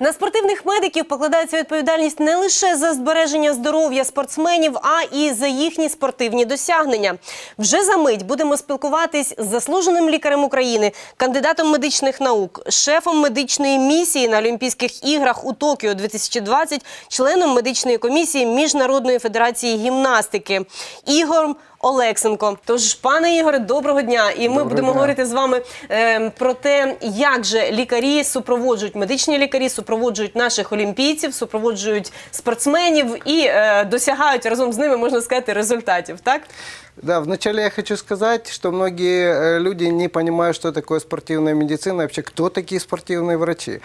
На спортивних медиків покладається відповідальність не лише за збереження здоров'я спортсменів, а і за їхні спортивні досягнення. Вже за мить будемо спілкуватись з заслуженим лікарем України, кандидатом медичних наук, шефом медичної місії на Олімпійських іграх у Токіо 2020, членом медичної комісії Міжнародної федерації гімнастики Ігорем Олексенко. Тож, пане Ігоре, доброго дня. І ми Доброго будемо дня. говорити з вами е, про те, як же лікарі супроводжують медичні лікарі, супроводжують наших олімпійців, супроводжують спортсменів і е, досягають разом з ними, можна сказати, результатів. Так Да, вначале я хочу сказать, что многие э, люди не понимают, что такое спортивная медицина, вообще кто такие спортивные врачи.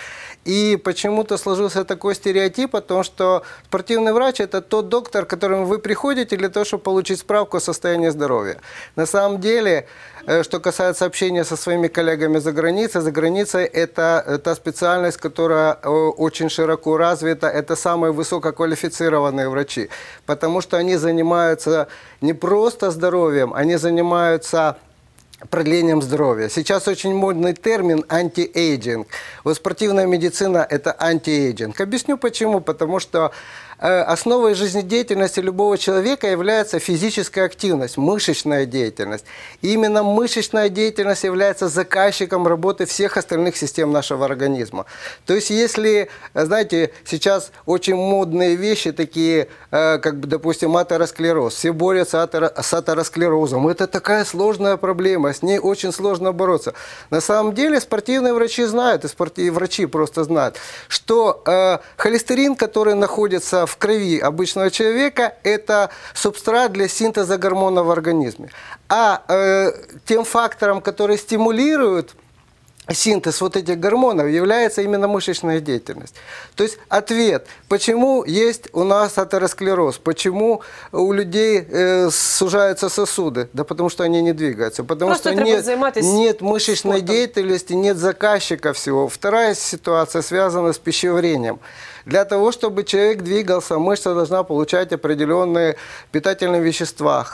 И почему-то сложился такой стереотип о том, что спортивный врач – это тот доктор, к которому вы приходите для того, чтобы получить справку о состоянии здоровья. На самом деле, э, что касается общения со своими коллегами за границей, за границей это э, та специальность, которая очень широко развита, это самые высококвалифицированные врачи, потому что они занимаются не просто здоровьем, они занимаются продлением здоровья. Сейчас очень модный термин anti-aging. Вот спортивная медицина – это anti-aging. Объясню почему. Потому что основой жизнедеятельности любого человека является физическая активность, мышечная деятельность. И именно мышечная деятельность является заказчиком работы всех остальных систем нашего организма. То есть, если, э, знаете, сейчас очень модные вещи такие, э, как допустим, атеросклероз. Все борются с атеросклерозом. Это такая сложная проблема, с ней очень сложно бороться. На самом деле спортивные врачи знают, и спортивные врачи просто знают, что э, холестерин, который находится в крови обычного человека, это субстрат для синтеза гормонов в организме. А э, тем фактором, который стимулирует синтез вот этих гормонов является именно мышечная деятельность. То есть ответ, почему есть у нас атеросклероз, почему у людей э, сужаются сосуды, да потому что они не двигаются, потому Просто что нет, нет мышечной спортом. деятельности, нет заказчика всего. Вторая ситуация связана с пищеварением. Для того, чтобы человек двигался, мышца должна получать определенные питательные вещества,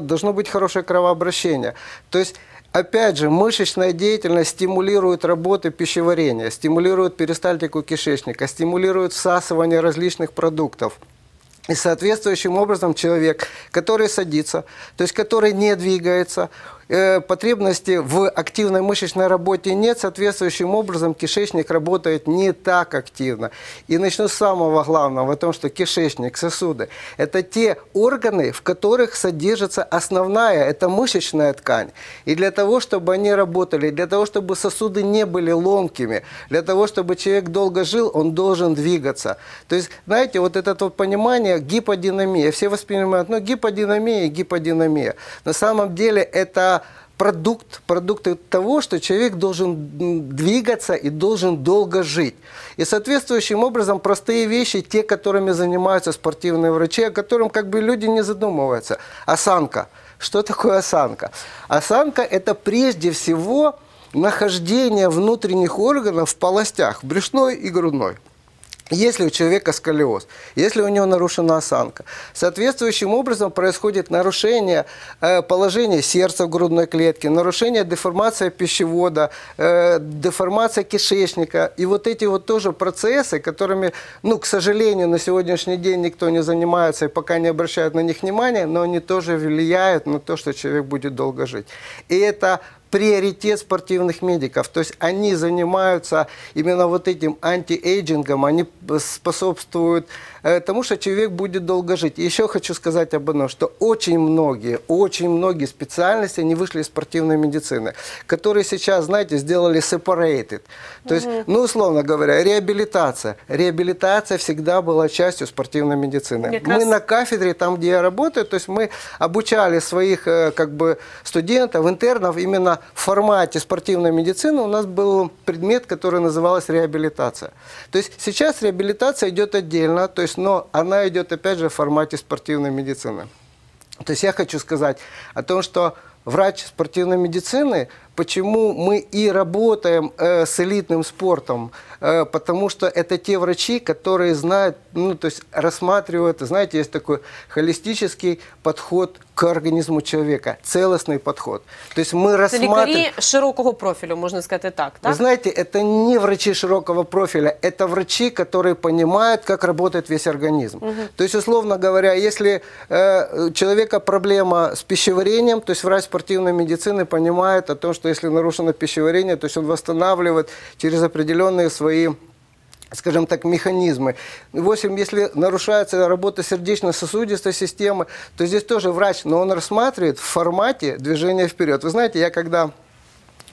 должно быть хорошее кровообращение. То есть Опять же, мышечная деятельность стимулирует работу пищеварения, стимулирует перистальтику кишечника, стимулирует всасывание различных продуктов. И соответствующим образом человек, который садится, то есть который не двигается, э, потребности в активной мышечной работе нет, соответствующим образом кишечник работает не так активно. И начну с самого главного, о том, что кишечник, сосуды – это те органы, в которых содержится основная, это мышечная ткань. И для того, чтобы они работали, для того, чтобы сосуды не были ломкими, для того, чтобы человек долго жил, он должен двигаться. То есть, знаете, вот это вот понимание гиподинамия. Все воспринимают, ну, гиподинамия, гиподинамия. На самом деле это продукт, продукт того, что человек должен двигаться и должен долго жить. И соответствующим образом простые вещи, те, которыми занимаются спортивные врачи, о котором как бы люди не задумываются. Осанка. Что такое осанка? Осанка – это прежде всего нахождение внутренних органов в полостях, брюшной и грудной. Если у человека сколиоз, если у него нарушена осанка, соответствующим образом происходит нарушение э, положения сердца в грудной клетке, нарушение деформация пищевода, э, деформация кишечника. И вот эти вот тоже процессы, которыми, ну, к сожалению, на сегодняшний день никто не занимается и пока не обращает на них внимания, но они тоже влияют на то, что человек будет долго жить. И это приоритет спортивных медиков. То есть они занимаются именно вот этим антиэйджингом, они способствуют э, тому, что человек будет долго жить. И еще хочу сказать об одном, что очень многие, очень многие специальности, они вышли из спортивной медицины, которые сейчас, знаете, сделали separated. То есть, ну, условно говоря, реабилитация. Реабилитация всегда была частью спортивной медицины. Как Мы раз- на кафедре, там, где я работаю, то есть мы обучали своих э, как бы студентов, интернов именно в формате спортивной медицины. У нас был предмет, который назывался реабилитация. То есть сейчас реабилитация идет отдельно, то есть, но она идет опять же в формате спортивной медицины. То есть я хочу сказать о том, что врач спортивной медицины почему мы и работаем э, с элитным спортом, Э, потому что это те врачи, которые знают, ну, то есть рассматривают, знаете, есть такой холистический подход к организму человека, целостный подход. То есть мы Це рассматриваем... лікарі широкого профілю, можна сказати так. Вы так? знаете, это не врачи широкого профиля, это врачи, которые понимают, как работает весь организм. То есть, условно говоря, если э, у человека проблема с пищеварением, то есть врач спортивной медицины понимает о том, что если нарушено пищеварение, то есть он восстанавливает через определенные свои скажем так, механизмы. В общем, если нарушается работа сердечно-сосудистой системы, то здесь тоже врач, но он рассматривает в формате движения вперед. Вы знаете, я когда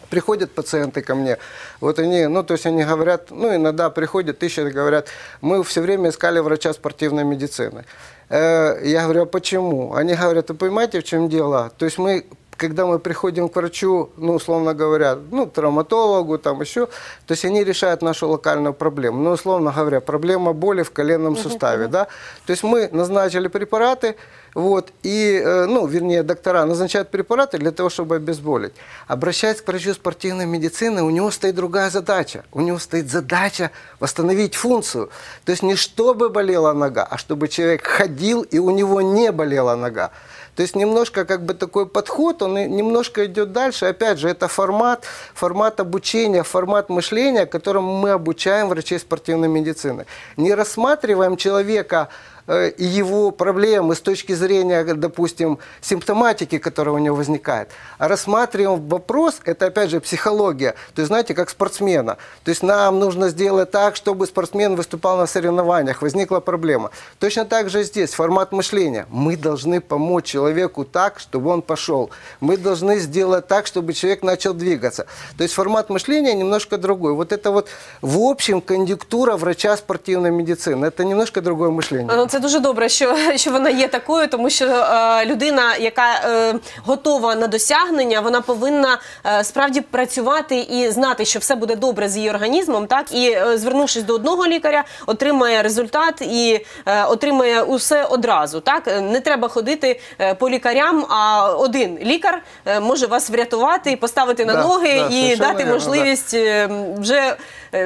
приходят пациенты ко мне, вот они, ну, то есть они говорят, ну, иногда приходят, ищут, говорят, мы все время искали врача спортивной медицины. Э, Я говорю, а почему? Они говорят, вы понимаете, в чем дело? То есть мы когда мы приходим к врачу, ну, условно говоря, ну, травматологу, там еще, то есть они решают нашу локальную проблему. Ну, условно говоря, проблема боли в коленном суставе, да. То есть мы назначили препараты, вот, и, э, ну, вернее, доктора назначают препараты для того, чтобы обезболить. Обращаясь к врачу спортивной медицины, у него стоит другая задача. У него стоит задача восстановить функцию. То есть не чтобы болела нога, а чтобы человек ходил, и у него не болела нога. То есть немножко как бы такой подход, он немножко идет дальше. Опять же, это формат, формат обучения, формат мышления, которому мы обучаем врачей спортивной медицины. Не рассматриваем человека и его проблемы с точки зрения, допустим, симптоматики, которая у него возникает, а рассматриваем вопрос, это опять же психология, то есть знаете, как спортсмена. То есть нам нужно сделать так, чтобы спортсмен выступал на соревнованиях, возникла проблема. Точно так же здесь, формат мышления. Мы должны помочь человеку так, чтобы он пошел. Мы должны сделать так, чтобы человек начал двигаться. То есть формат мышления немножко другой. Вот это вот в общем конъюнктура врача спортивной медицины. Это немножко другое мышление. Це дуже добре, що, що вона є такою, тому що е, людина, яка е, готова на досягнення, вона повинна е, справді працювати і знати, що все буде добре з її організмом, так і е, звернувшись до одного лікаря, отримає результат і е, отримає усе одразу. Так не треба ходити е, по лікарям, а один лікар е, може вас врятувати і поставити на Да, ноги да, і дати можливість е, вже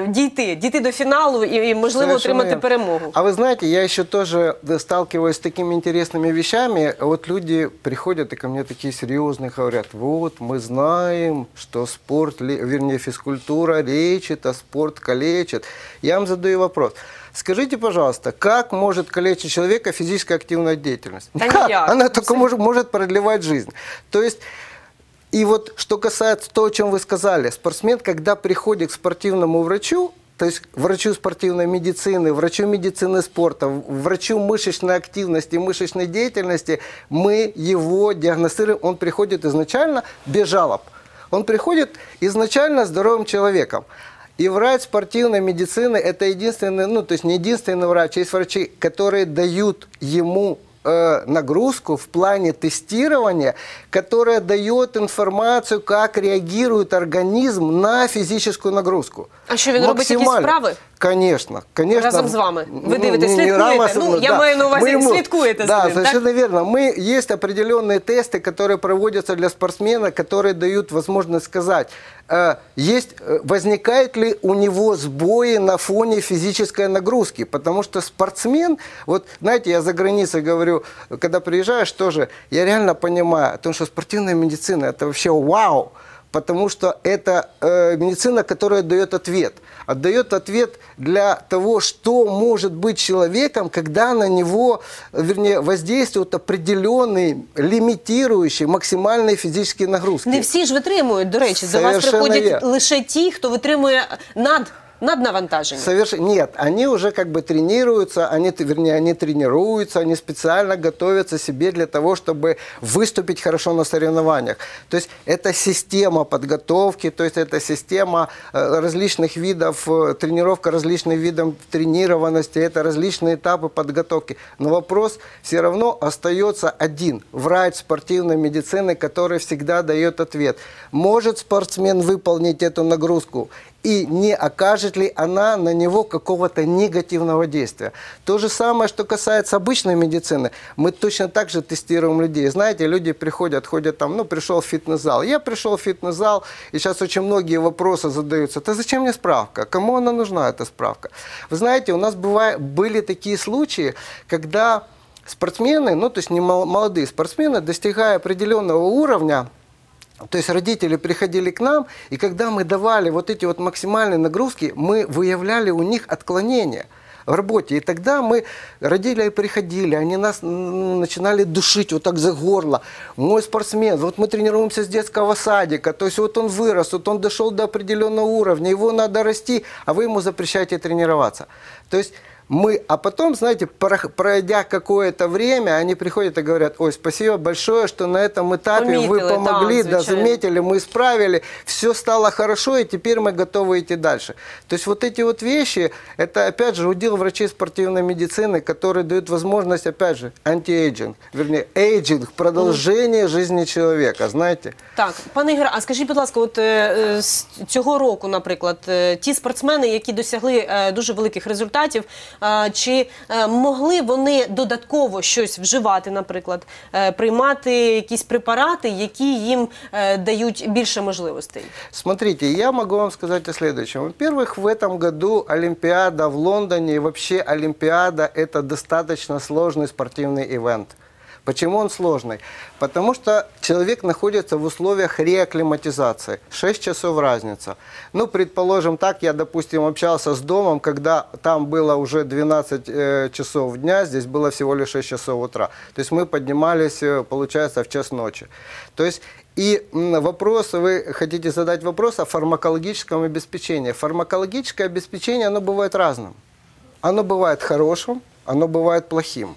дійти, дійти до фіналу і, і можливо Совершенно отримати верно. перемогу. А вы знаете, я еще тоже да, сталкиваюсь с такими интересными вещами. Вот люди приходят и ко мне такие серьезные, говорят, вот мы знаем, что спорт, ле- вернее физкультура лечит, а спорт калечит. Я вам задаю вопрос. Скажите, пожалуйста, как может калечить человека физическая активная деятельность? Да Никак. никак. Она только может, может продлевать жизнь. То есть и вот что касается того, о чем вы сказали, спортсмен, когда приходит к спортивному врачу, то есть врачу спортивной медицины, врачу медицины спорта, врачу мышечной активности, мышечной деятельности, мы его диагностируем, он приходит изначально без жалоб. Он приходит изначально здоровым человеком. И врач спортивной медицины – это единственный, ну, то есть не единственный врач, есть врачи, которые дают ему э, нагрузку в плане тестирования, которая дает информацию, как реагирует организм на физическую нагрузку. А що, він робить якісь. вправи? Конечно, конечно. Разом з вами. Ви Ну, дивитесь, не- не слідкуєте? разом, Ну, я маю на увазі, Мы ему- слідкуєте за Да, ним, так? совершенно верно. Мы, есть определенные тесты, которые проводятся для спортсмена, которые дают возможность сказать, э, есть, э, возникает ли у него сбои на фоне физической нагрузки. Потому что спортсмен, вот знаете, я за границей говорю, когда приезжаешь тоже, я реально понимаю, потому что спортивная медицина это вообще вау. Потому что это э, медицина, которая дает ответ. Отдает ответ для того, что может быть человеком, когда на него, э, вернее, воздействуют определенные, лимитирующие максимальные физические нагрузки. Не всі ж витримують. До речі, до вас Совершенно приходять вірно. лише ті, хто витримує над наднавантаження. Соверш... Нет, они уже как бы тренируются, они, вернее, они тренируются, они специально готовятся себе для того, чтобы выступить хорошо на соревнованиях. То есть это система подготовки, то есть это система э, различных видов, э, тренировка различных видов тренированности, это различные этапы подготовки. Но вопрос все равно остается один. Врач спортивной медицины, который всегда дает ответ. Может спортсмен выполнить эту нагрузку и не окажет ли она на него какого-то негативного действия. То же самое, что касается обычной медицины. Мы точно так же тестируем людей. Знаете, люди приходят, ходят там, ну, пришел в фитнес-зал. Я пришел в фитнес-зал, и сейчас очень многие вопросы задаются. Да зачем мне справка? Кому она нужна, эта справка? Вы знаете, у нас бывает, были такие случаи, когда спортсмены, ну, то есть не мол- молодые спортсмены, достигая определенного уровня, то есть родители приходили к нам, и когда мы давали вот эти вот максимальные нагрузки, мы выявляли у них отклонения в работе. И тогда мы, родители приходили, они нас начинали душить вот так за горло. Мой спортсмен, вот мы тренируемся с детского садика, то есть вот он вырос, вот он дошел до определенного уровня, его надо расти, а вы ему запрещаете тренироваться. То есть мы, а потом, знаете, про- пройдя какое-то время, они приходят и говорят, ой, спасибо большое, что на этом этапе вы Помітили, помогли, так, да, звичайно. заметили, мы исправили, все стало хорошо, и теперь мы готовы идти дальше. То есть вот эти вот вещи, это, опять же, удел врачей спортивной медицины, которые дают возможность, опять же, антиэйджинг, вернее, эйджинг, продолжение жизни человека, знаете. Так, пане Ігоре, а скажіть, будь ласка, от е, е, з цього року, наприклад, е, ті спортсмени, які досягли е, дуже великих результатів, е, чи е, могли вони додатково щось вживати, наприклад, е, приймати якісь препарати, які їм е, дають більше можливостей? Смотрите, я могу вам сказать о следующем. Во-первых, в этом году Олимпиада в Лондоне и вообще Олимпиада – это достаточно сложный спортивный ивент. Почему он сложный? Потому что человек находится в условиях реакклиматизации. 6 часов разница. Ну, предположим так, я, допустим, общался с домом, когда там было уже 12 э, часов дня, здесь было всего лишь 6 часов утра. То есть мы поднимались, э, получается, в час ночи. То есть и вопрос, вы хотите задать вопрос о фармакологическом обеспечении. Фармакологическое обеспечение, оно бывает разным. Оно бывает хорошим, оно бывает плохим.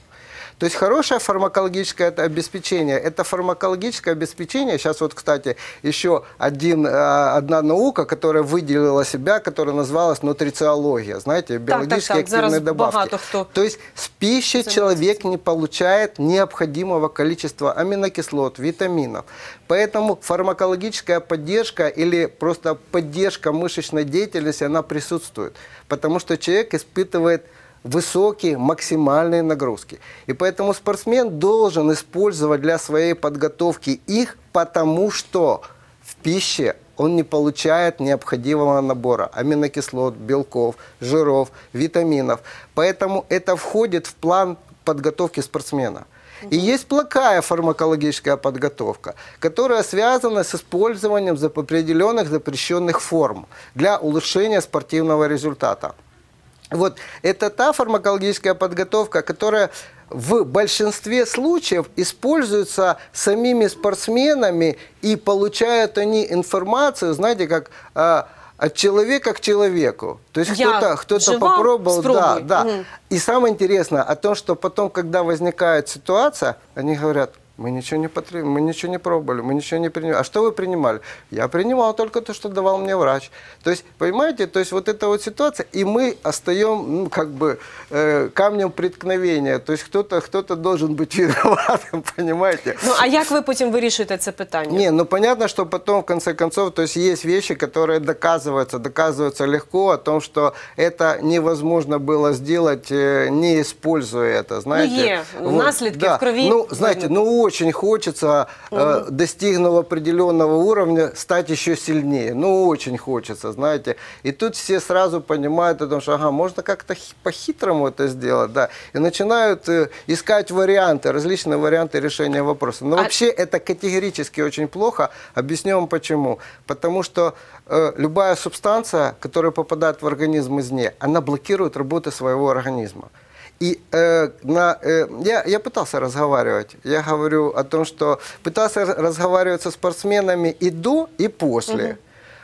То есть хорошее фармакологическое обеспечение, это фармакологическое обеспечение, сейчас вот, кстати, еще один, э, одна наука, которая выделила себя, которая называлась нутрициология, знаете, биологические так, зараз активные добавки. багато хто То есть с пищей человек не получает необходимого количества аминокислот, витаминов. Поэтому фармакологическая поддержка или просто поддержка мышечной деятельности, она присутствует. Потому что человек испытывает высокие максимальные нагрузки. И поэтому спортсмен должен использовать для своей подготовки их, потому что в пище он не получает необходимого набора аминокислот, белков, жиров, витаминов. Поэтому это входит в план подготовки спортсмена. И есть плохая фармакологическая подготовка, которая связана с использованием определенных запрещенных форм для улучшения спортивного результата. Вот это та фармакологическая подготовка, которая в большинстве случаев используется самими спортсменами и получают они информацию, знаете, как а, от человека к человеку. То есть кто-то кто жива, попробовал, да, спробуй. да. Мгм. И самое интересное о том, что потом, когда возникает ситуация, они говорят, мы ничего не потреб... мы ничего не пробовали, мы ничего не принимали. А что вы принимали? Я принимал только то, что давал мне врач. То есть, понимаете, то есть вот эта вот ситуация, и мы остаем, ну, как бы, э, камнем преткновения. То есть кто-то кто должен быть виноватым, понимаете? Ну а як ви потім вирішуєте це питання? Не, ну понятно, что потом, в конце концов, то есть есть вещи, которые доказываются, доказываются легко, о том, что это невозможно было сделать, э, не используя это, знаете. є наслідки в крові Ну, знаете, видно. ну очень хочется, э, достигнув определенного уровня, стать еще сильнее. Ну, очень хочется, знаете. И тут все сразу понимают о том, что, ага, можно как-то хи- по-хитрому это сделать, да. И начинают э, искать варианты, различные варианты решения вопроса. Но А- вообще это категорически очень плохо. Объясню вам почему. Потому что э, любая субстанция, которая попадает в организм извне, она блокирует работу своего организма. И э, на, э, я, я пытался разговаривать. Я говорю о том, что пытался разговаривать со спортсменами и до, и после.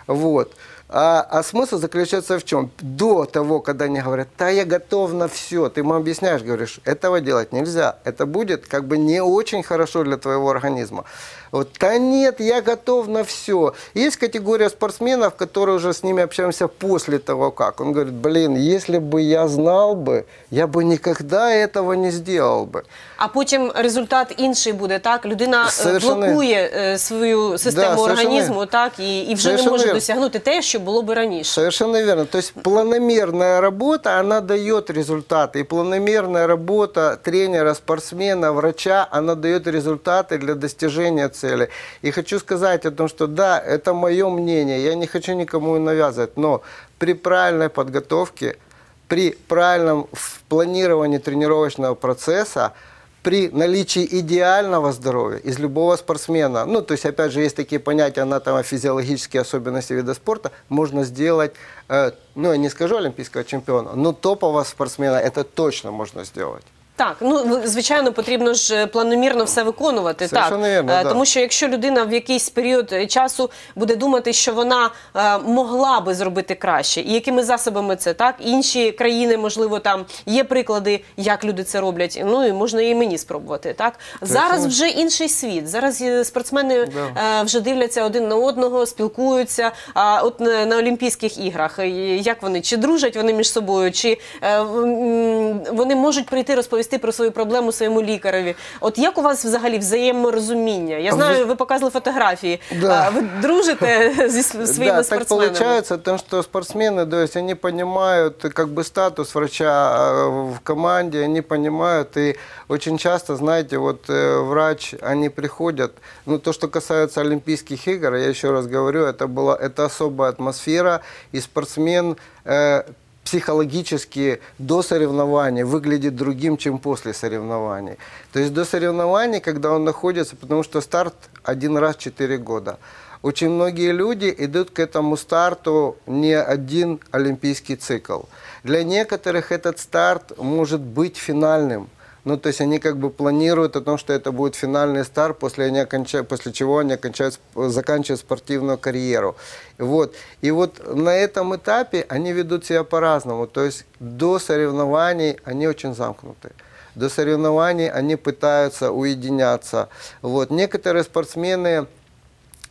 Вот. А, а смысл заключается в чем? До того, когда они говорят, да, я готов на все, ты ему объясняешь, говоришь, этого делать нельзя. Это будет как бы не очень хорошо для твоего организма. Вот, да нет, я готов на все. Есть категория спортсменов, которые уже с ними общаемся после того, как. Он говорит, блин, если бы я знал бы, я бы никогда этого не сделал бы. А потім результат інший буде, так? Людина е, Совершенно блокує е, свою систему Да, совершенно організму, так, і, і вже не Совершенно може верно. досягнути те, що що було би раніше. Совершенно верно. То есть планомерная работа, она дает результаты. И планомерная работа тренера, спортсмена, врача, она дает результаты для достижения цели. И хочу сказать о том, что да, это мое мнение, я не хочу никому навязывать, но при правильной подготовке, при правильном планировании тренировочного процесса, при наличии идеального здоровья из любого спортсмена, ну, то есть, опять же, есть такие понятия анатомо-физиологические особенности вида спорта, можно сделать, э, ну, я не скажу олимпийского чемпиона, но топового спортсмена это точно можно сделать. Так, ну звичайно, потрібно ж е, планомірно все виконувати. Так, Совершенно вірно, Е, да. тому що якщо людина в якийсь період е, часу буде думати, що вона е, могла би зробити краще, і якими засобами це так, інші країни, можливо, там є приклади, як люди це роблять. Ну і можна і мені спробувати. Так зараз вже інший світ. Зараз е, спортсмени е, вже дивляться один на одного, спілкуються. А от на, на Олімпійських іграх як вони чи дружать вони між собою, чи вони можуть прийти розповісти про свою проблему своєму лікареві. От як у вас взагалі взаєморозуміння? Я знаю, ви показували фотографії. Да. А, Ви дружите зі св- своїми да, так спортсменами? получается, то, что спортсмены, то есть они понимают как бы статус врача э, в команде, они понимают, и очень часто, знаете, вот э, врач, они приходят, ну то, что касается Олимпийских игр, я еще раз говорю, это была, это особая атмосфера, и спортсмен э, психологически до соревнований выглядит другим, чем после соревнований. То есть до соревнований, когда он находится, потому что старт один раз в 4 года. Очень многие люди идут к этому старту не один олимпийский цикл. Для некоторых этот старт может быть финальным. Ну, то есть они как бы планируют о том, что это будет финальный старт, после, они оконча- после чего они окончают, заканчивают спортивную карьеру. Вот. И вот на этом этапе они ведут себя по-разному. То есть до соревнований они очень замкнуты. До соревнований они пытаются уединяться. Вот. Некоторые спортсмены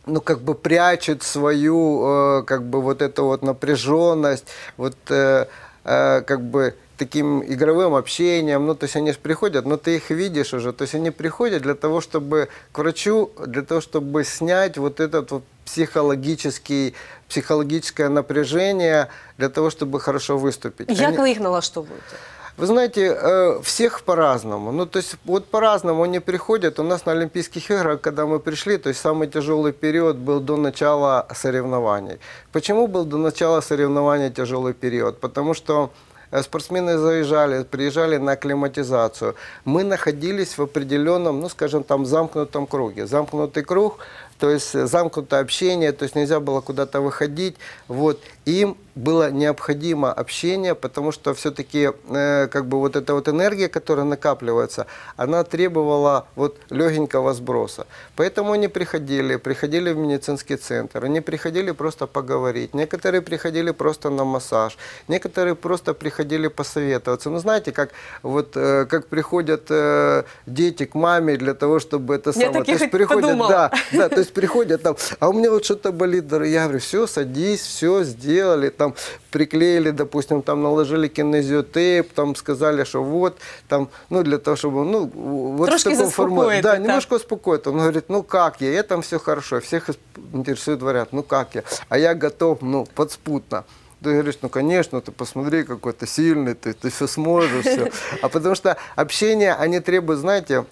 ну, как бы прячут свою, э, как бы вот эту вот напряженность, вот, э, э, как бы таким игровым общением, ну, то есть они же приходят, но ты их видишь уже, то есть они приходят для того, чтобы к врачу, для того, чтобы снять вот этот вот психологический, психологическое напряжение, для того, чтобы хорошо выступить. Як Они- ви їх налаштовуєте? вы знаете, э, всех по-разному. Ну, то есть, вот по-разному они приходят. У нас на Олимпийских играх, когда мы пришли, то есть самый тяжелый период был до начала соревнований. Почему был до начала соревнований тяжелый период? Потому что спортсмены заезжали, приезжали на акклиматизацию. Мы находились в определенном, ну, скажем, там, замкнутом круге. Замкнутый круг, то есть э, замкнутое общение, то есть нельзя было куда-то выходить. Вот. Им было необходимо общение, потому что все-таки э, как бы вот эта вот энергия, которая накапливается, она требовала вот легенького сброса. Поэтому они приходили, приходили в медицинский центр, они приходили просто поговорить, некоторые приходили просто на массаж, некоторые просто приходили посоветоваться. Ну знаете, как вот э, как приходят э, дети к маме для того, чтобы это самое, таких то есть приходят, подумала. да, да, то есть приходят там, а у меня вот что-то болит, я говорю, все, садись, все сделали, там приклеили, допустим, там наложили кинезиотейп, там сказали, что вот, там, ну для того, чтобы, ну, вот Трошки в таком формате. Да, так. немножко успокоит. Он говорит, ну как я, я там все хорошо, всех интересует, говорят, ну как я, а я готов, ну, подспутно. Ты говоришь, ну, конечно, ты посмотри, какой ты сильный, ты, ты все сможешь, все. А потому что общение, они требуют, знаете,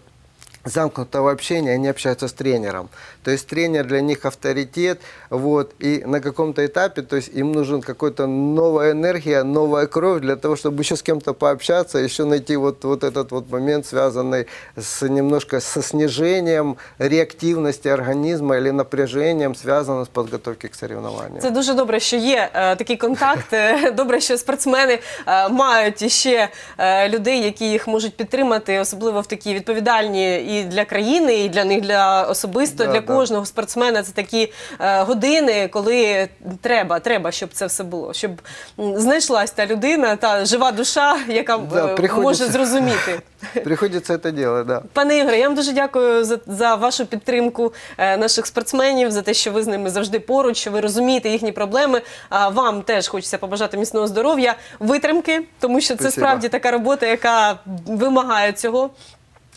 замкнутого общения, они общаются с тренером. То есть тренер для них авторитет, вот, и на каком-то этапе, то есть им нужен какой-то новая энергия, новая кровь для того, чтобы еще с кем-то пообщаться, еще найти вот, вот этот вот момент, связанный с немножко со снижением реактивности организма или напряжением, связанным с подготовкой к соревнованиям. Це дуже добре, що є е, такий контакт. Е, Добре, що спортсмени е, мають іще е, людей, які їх можуть підтримати, особливо в такі відповідальні і для країни, і для них для особисто Да, для да. кожного спортсмена. Це такі е, години, коли треба, треба, щоб це все було, щоб знайшлась та людина, та жива душа, яка Да, е, може зрозуміти. Приходится это делать, да. Пане Ігоре, я вам дуже дякую за, за вашу підтримку е, наших спортсменів, за те, що ви з ними завжди поруч, що ви розумієте їхні проблеми. А вам теж хочеться побажати міцного здоров'я, витримки, тому що це Спасибо. справді така робота, яка вимагає цього.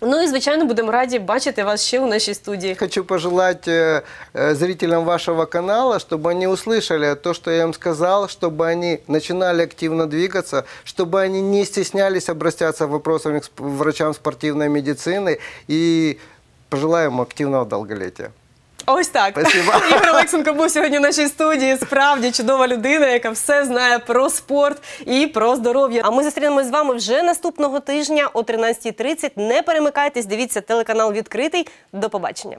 Ну і звичайно будемо раді бачити вас ще у нашій студії. Хочу пожелать э, э, зрителям вашего канала, чтобы они услышали то, что я им сказал, чтобы они начинали активно двигаться, чтобы они не стеснялись обращаться вопросами к сп- врачам спортивной медицины и пожелаем им активного долголетия. Ось так. Спасибо. Ігор Олексенко був сьогодні в нашій студії. Справді чудова людина, яка все знає про спорт і про здоров'я. А ми зустрінемось з вами вже наступного тижня о 13.30. Не перемикайтесь, дивіться телеканал відкритий. До побачення.